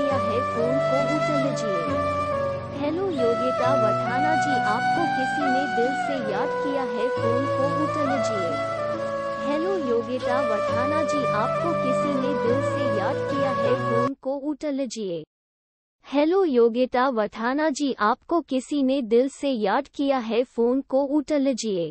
किया है फ़ोन को उठा लीजिए हेलो योगिता वठाना जी, आपको किसी ने दिल से याद किया है फ़ोन को उठा लीजिए हेलो योगिता वठाना जी, आपको किसी ने दिल से याद किया है फ़ोन को उठा लीजिए हेलो योगिता वथाना जी, आपको किसी ने दिल से याद किया है फ़ोन को उठा लीजिए